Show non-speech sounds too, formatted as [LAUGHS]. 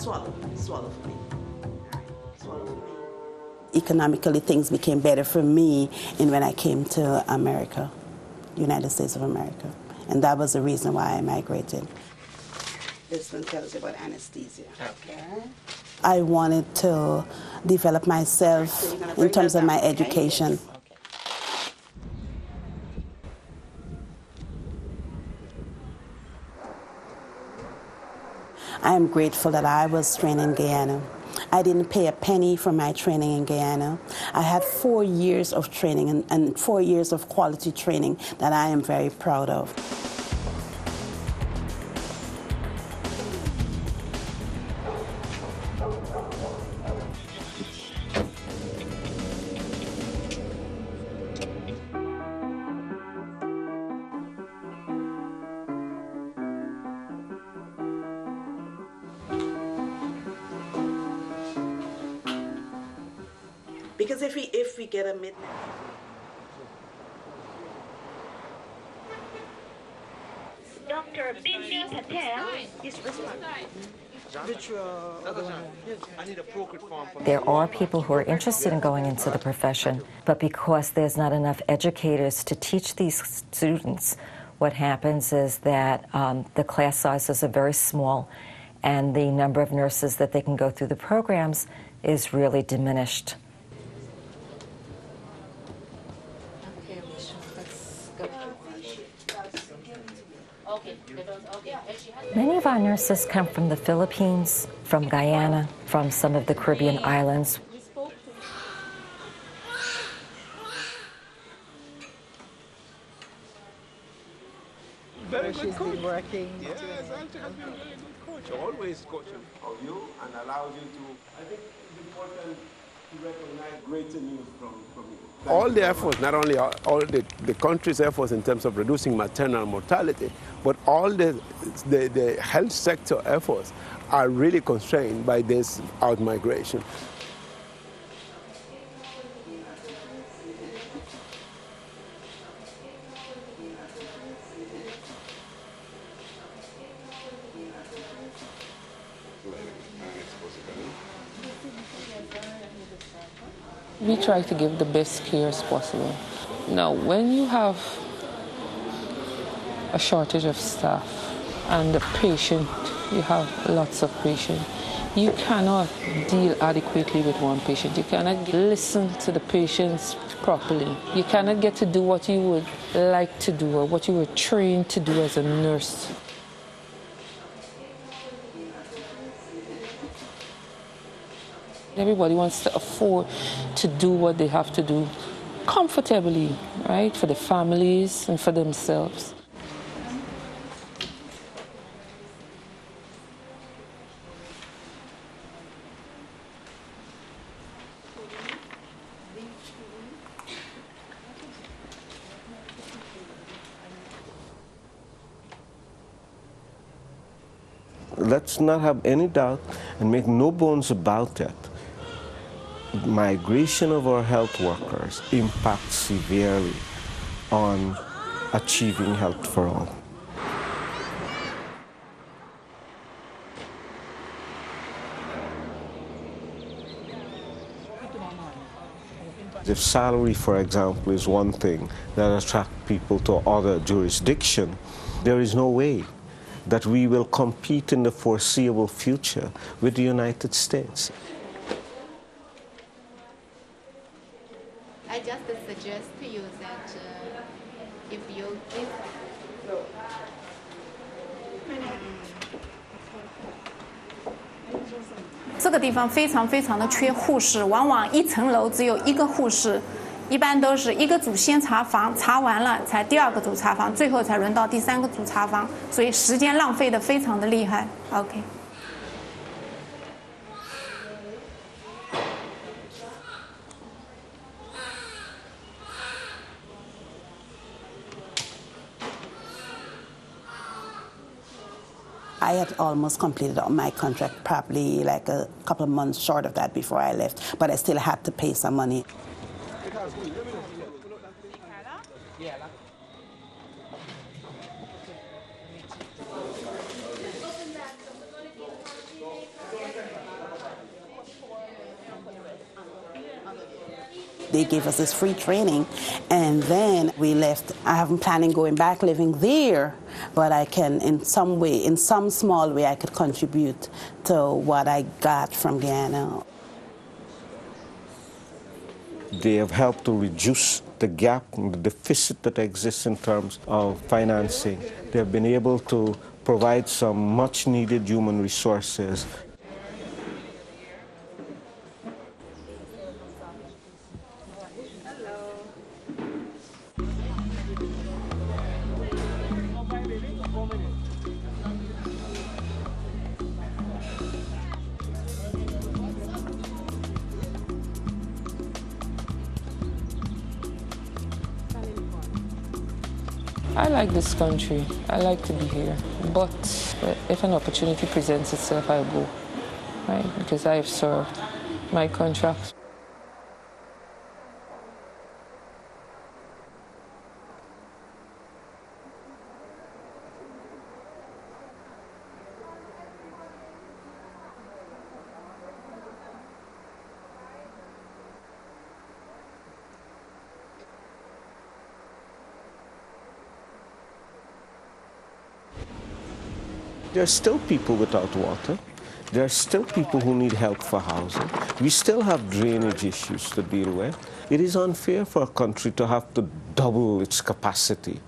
swallow for me. Swallow for me. Economically, things became better for me in when I came to America, United States of America. And that was the reason why I migrated. This one tells you about anesthesia. Okay. I wanted to develop myself in terms of my education. I am grateful that I was trained in Guyana. I didn't pay a penny for my training in Guyana. I had four years of training and, and four years of quality training that I am very proud of. Because if we if we get a midnight Dr. Bindi Patel is responding. There are people who are interested in going into the profession, but because there's not enough educators to teach these students, what happens is that um, the class sizes are very small and the number of nurses that they can go through the programs is really diminished. Many of our nurses come from the Philippines, from Guyana, from some of the Caribbean islands. Very good coach. working. Yes, Alta has been a very good coach. Always coaching of you and allows you to. I think it's important to recognize greater news from, from you. All the efforts, not only all, all the, the country's efforts in terms of reducing maternal mortality, but all the, the, the health sector efforts are really constrained by this outmigration. We try to give the best care as possible. Now, when you have a shortage of staff and a patient, you have lots of patients, you cannot deal adequately with one patient. You cannot listen to the patients properly. You cannot get to do what you would like to do or what you were trained to do as a nurse. Everybody wants to afford to do what they have to do comfortably, right? For the families and for themselves. let's not have any doubt and make no bones about it. Migration of our health workers impacts severely on achieving health for all. If salary, for example, is one thing that attracts people to other jurisdiction, there is no way that we will compete in the foreseeable future with the United States. [LAUGHS] 这个地方非常非常的缺护士，往往一层楼只有一个护士，一般都是一个组先查房，查完了才第二个组查房，最后才轮到第三个组查房，所以时间浪费的非常的厉害。OK。I had almost completed my contract, probably like a couple of months short of that before I left, but I still had to pay some money. They gave us this free training, and then we left. I haven't planning going back living there, but I can, in some way, in some small way, I could contribute to what I got from Guyana. They have helped to reduce the gap the deficit that exists in terms of financing. They have been able to provide some much needed human resources I like this country. I like to be here. But if an opportunity presents itself, I'll go. Right? Because I have served my contract. There are still people without water. There are still people who need help for housing. We still have drainage issues to deal with. It is unfair for a country to have to double its capacity.